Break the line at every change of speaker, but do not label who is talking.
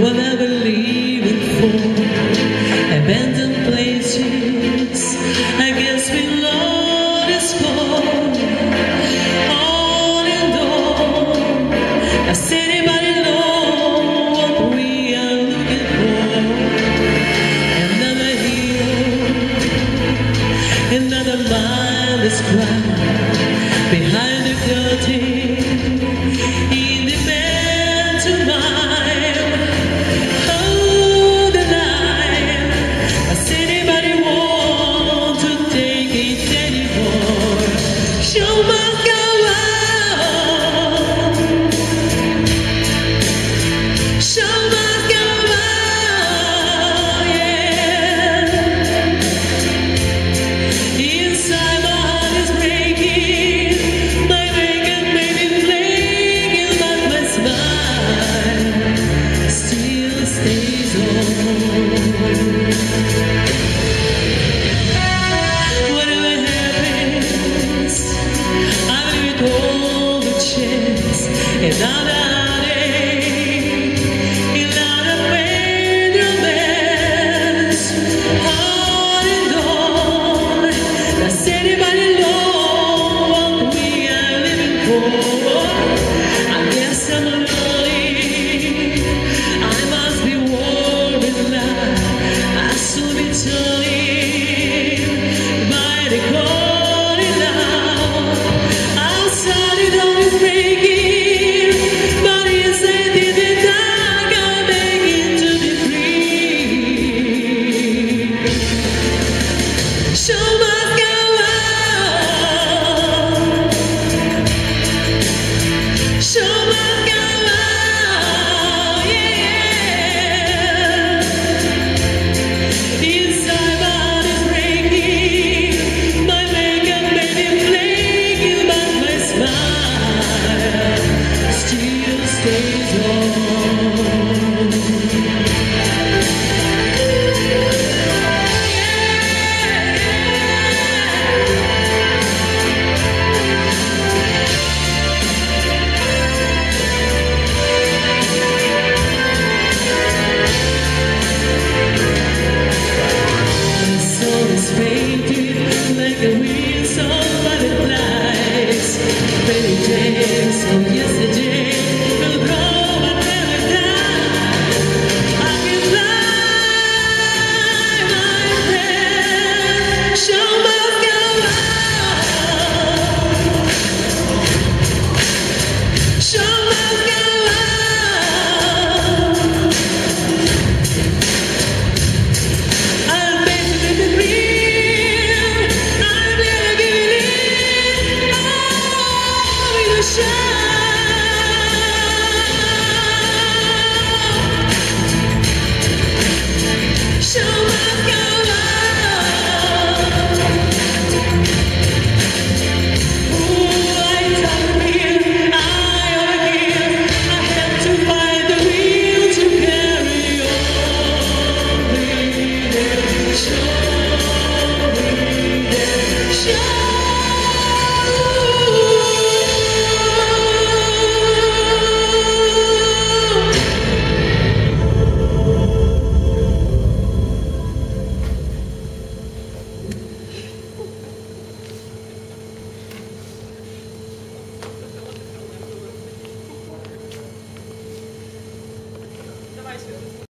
Whatever I believe in for. Abandoned places, I guess we know the score. On and on, does anybody know what we are looking for? Another hero, another mindless crime. Amen. and we